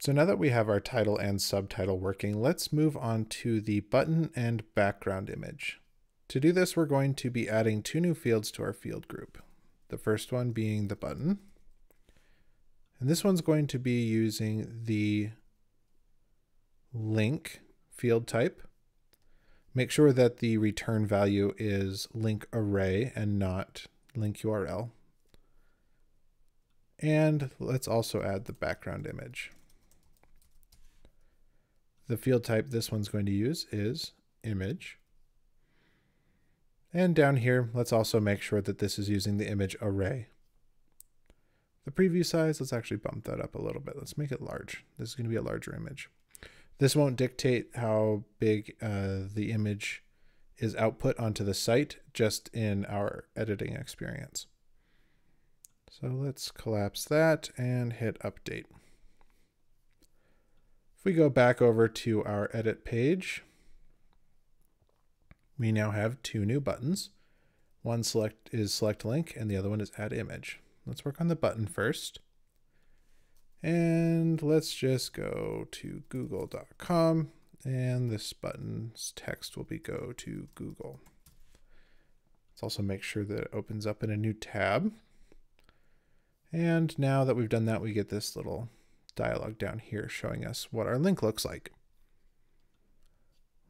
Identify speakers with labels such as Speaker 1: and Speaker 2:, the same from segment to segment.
Speaker 1: So now that we have our title and subtitle working, let's move on to the button and background image. To do this, we're going to be adding two new fields to our field group. The first one being the button. And this one's going to be using the link field type. Make sure that the return value is link array and not link URL. And let's also add the background image. The field type this one's going to use is image. And down here, let's also make sure that this is using the image array. The preview size, let's actually bump that up a little bit. Let's make it large. This is going to be a larger image. This won't dictate how big uh, the image is output onto the site, just in our editing experience. So let's collapse that and hit update. If we go back over to our edit page, we now have two new buttons. One select is select link and the other one is add image. Let's work on the button first. And let's just go to google.com and this button's text will be go to Google. Let's also make sure that it opens up in a new tab. And now that we've done that, we get this little dialog down here showing us what our link looks like.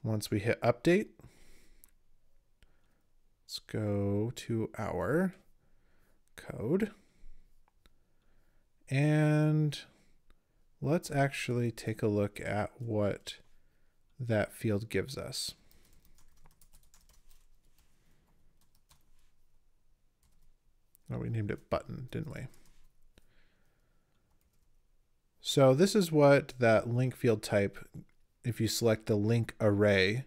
Speaker 1: Once we hit update, let's go to our code and let's actually take a look at what that field gives us. Oh, we named it button, didn't we? So this is what that link field type, if you select the link array,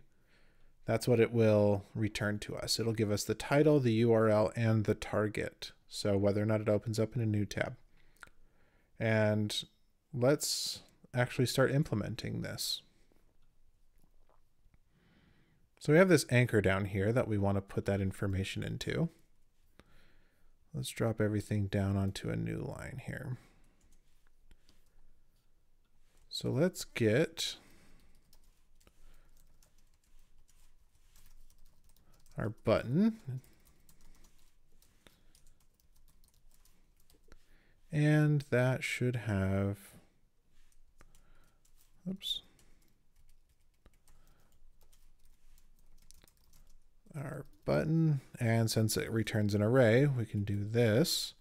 Speaker 1: that's what it will return to us. It'll give us the title, the URL, and the target. So whether or not it opens up in a new tab. And let's actually start implementing this. So we have this anchor down here that we want to put that information into. Let's drop everything down onto a new line here. So let's get our button. And that should have, oops, our button. And since it returns an array, we can do this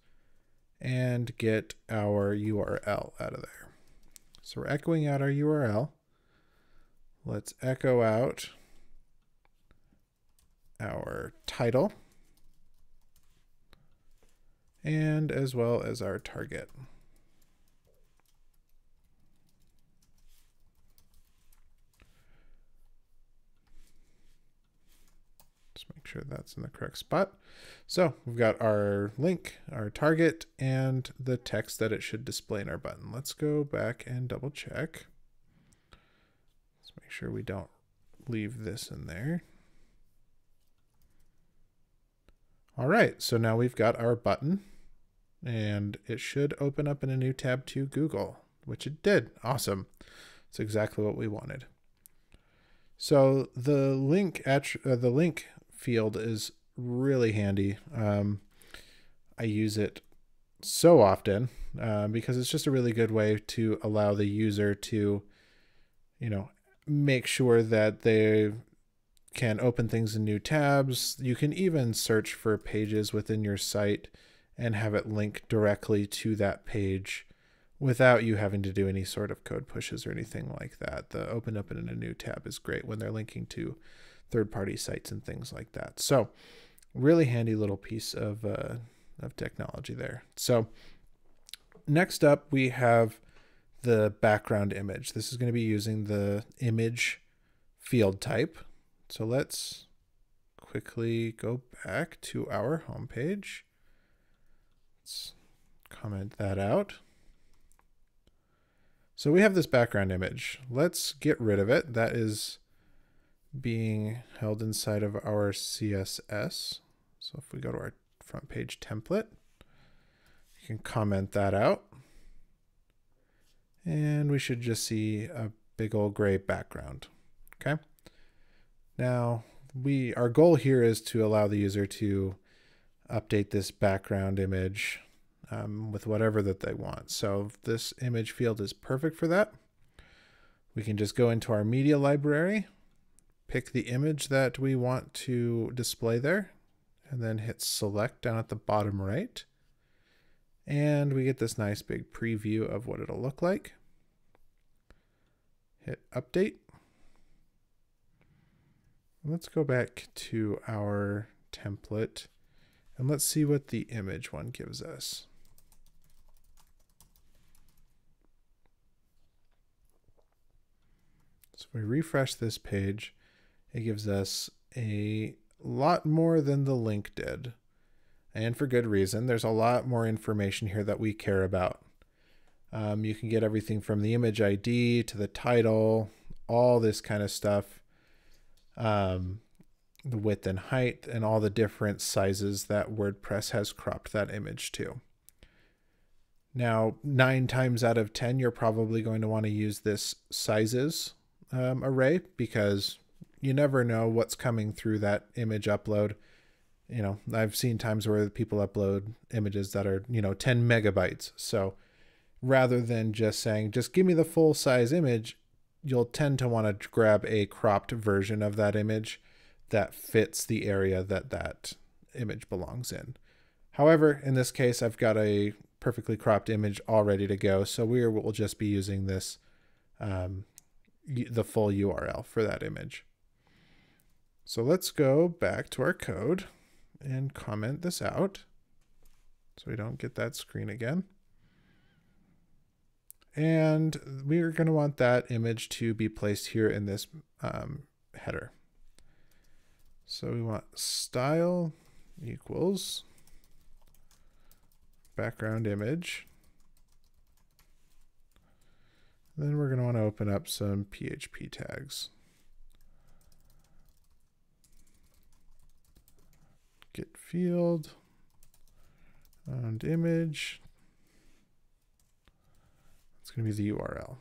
Speaker 1: and get our URL out of there. So we're echoing out our URL. Let's echo out our title and as well as our target. Just make sure that's in the correct spot. So we've got our link, our target, and the text that it should display in our button. Let's go back and double check. Let's make sure we don't leave this in there. All right, so now we've got our button and it should open up in a new tab to Google, which it did. Awesome. It's exactly what we wanted. So the link uh, the link field is really handy. Um, I use it so often uh, because it's just a really good way to allow the user to, you know, make sure that they can open things in new tabs. You can even search for pages within your site and have it link directly to that page without you having to do any sort of code pushes or anything like that. The open up in a new tab is great when they're linking to third party sites and things like that. So really handy little piece of, uh, of technology there. So next up we have the background image. This is going to be using the image field type. So let's quickly go back to our homepage. Let's comment that out. So we have this background image. Let's get rid of it. That is being held inside of our CSS. So if we go to our front page template, you can comment that out. And we should just see a big old gray background. Okay. Now we our goal here is to allow the user to update this background image um, with whatever that they want. So this image field is perfect for that. We can just go into our media library, pick the image that we want to display there, and then hit select down at the bottom right. And we get this nice big preview of what it'll look like. Hit update. Let's go back to our template and let's see what the image one gives us. So we refresh this page, it gives us a lot more than the link did. And for good reason. There's a lot more information here that we care about. Um, you can get everything from the image ID to the title, all this kind of stuff. Um, the width and height, and all the different sizes that WordPress has cropped that image to. Now, nine times out of 10, you're probably going to want to use this sizes um, array because you never know what's coming through that image upload. You know, I've seen times where people upload images that are, you know, 10 megabytes. So rather than just saying, just give me the full size image, you'll tend to want to grab a cropped version of that image that fits the area that that image belongs in. However, in this case, I've got a perfectly cropped image all ready to go. So we will just be using this um, the full URL for that image. So let's go back to our code and comment this out so we don't get that screen again. And we are going to want that image to be placed here in this um, header. So we want style equals background image Then we're going to want to open up some PHP tags. Get field and image. It's going to be the URL.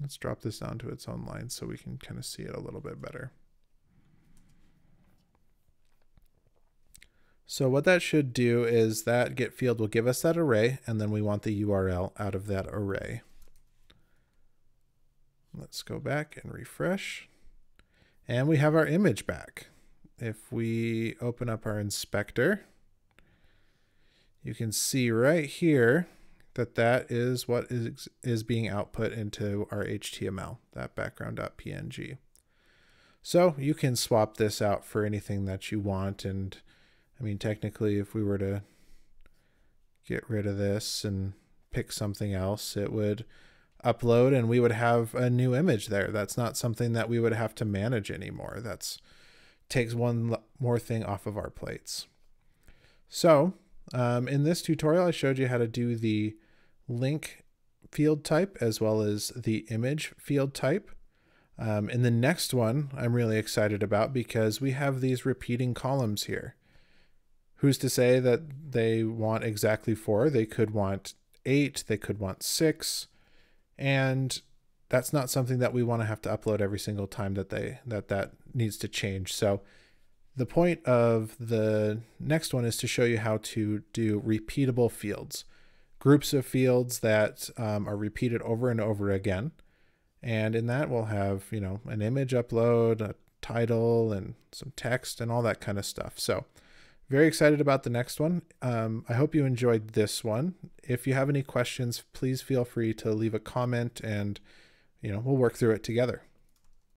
Speaker 1: Let's drop this down to its own line so we can kind of see it a little bit better. So what that should do is that get field will give us that array, and then we want the URL out of that array. Let's go back and refresh. And we have our image back. If we open up our inspector, you can see right here that that is what is, is being output into our HTML, that background.png. So you can swap this out for anything that you want. And I mean, technically, if we were to get rid of this and pick something else, it would upload and we would have a new image there. That's not something that we would have to manage anymore. That's takes one more thing off of our plates. So um, in this tutorial, I showed you how to do the link field type as well as the image field type. Um, in the next one, I'm really excited about because we have these repeating columns here. Who's to say that they want exactly four? They could want eight, they could want six, and that's not something that we want to have to upload every single time that they that that needs to change so the point of the next one is to show you how to do repeatable fields groups of fields that um, are repeated over and over again and in that we'll have you know an image upload a title and some text and all that kind of stuff so very excited about the next one. Um, I hope you enjoyed this one. If you have any questions, please feel free to leave a comment and, you know, we'll work through it together.